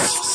precious.